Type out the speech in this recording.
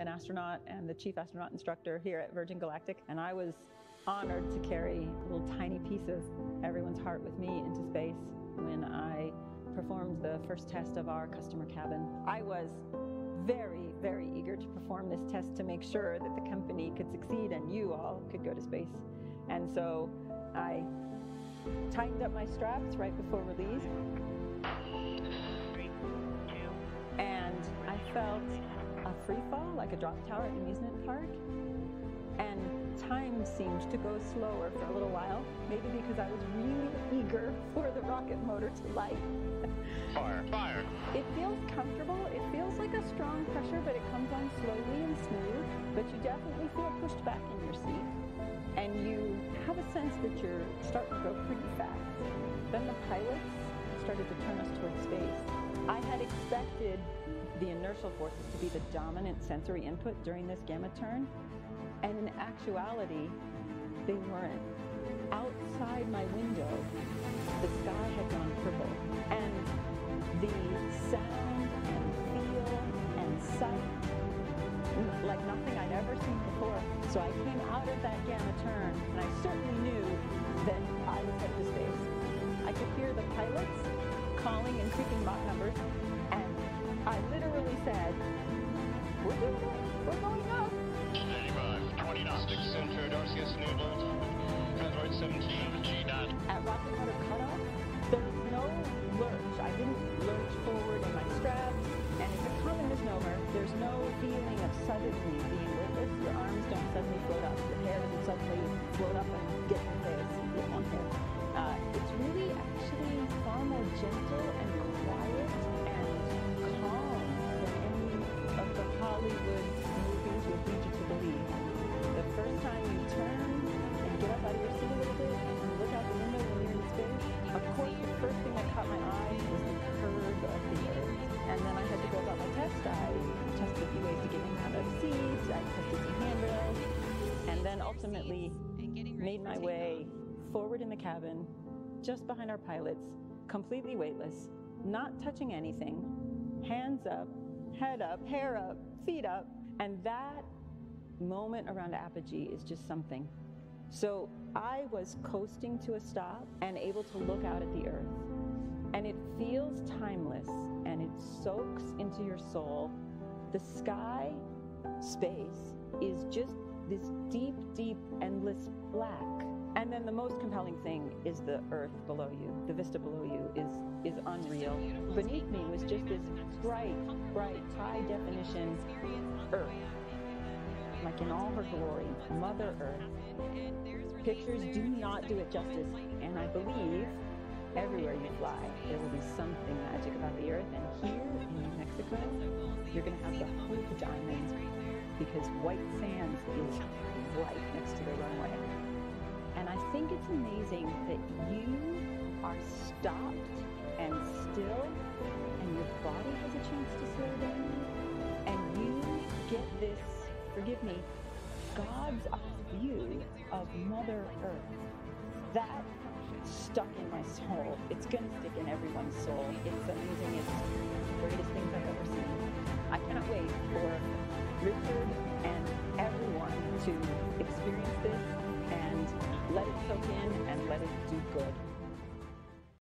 an astronaut and the chief astronaut instructor here at Virgin Galactic, and I was honored to carry a little tiny piece of everyone's heart with me into space when I performed the first test of our customer cabin. I was very, very eager to perform this test to make sure that the company could succeed and you all could go to space. And so I tightened up my straps right before release. And I felt a free fall, like a drop tower at an amusement park. And time seemed to go slower for a little while, maybe because I was really eager for the rocket motor to light. Fire, fire. It feels comfortable. It feels like a strong pressure, but it comes on slowly and smooth. But you definitely feel pushed back in your seat. And you have a sense that you're starting to go pretty fast. Then the pilots started to turn us towards space. I had expected the inertial forces to be the dominant sensory input during this gamma turn, and in actuality, they weren't. Outside my window, the sky had gone purple, and the sound and feel and sight like nothing I'd ever seen before. So I came out of that gamma turn, and I certainly knew that I was headed to space. I could hear the pilots calling and creaking Mach numbers, and I literally said, we're doing it, we're going up. 95, 20 knots. Six center, Darcius Newbold, Android 17, G dot. At rocket motor cutoff, there was no lurch. I didn't lurch forward in my straps, and it's a common misnomer. There's no feeling of suddenly being weightless. Your arms don't suddenly float up. Ultimately made my way forward in the cabin, just behind our pilots, completely weightless, not touching anything, hands up, head up, hair up, feet up. And that moment around apogee is just something. So I was coasting to a stop and able to look out at the earth. And it feels timeless and it soaks into your soul. The sky, space, is just this deep, deep, endless black. And then the most compelling thing is the earth below you. The vista below you is is unreal. Beneath me was just this bright, bright, high definition earth. Like in all her glory, Mother Earth. Pictures do not do it justice, and I believe everywhere you fly, there will be something magic about the earth. And here in New Mexico, you're going to have the Hope Diamond because White Sands is right next to the runway. And I think it's amazing that you are stopped and still, and your body has a chance to slow down, and you get this, forgive me, God's view of Mother Earth. That stuck in my soul. It's going to stick in everyone's soul. It's amazing. It's the greatest things I've ever seen. I cannot wait for Richard and everyone to experience this and let it soak in and let it do good.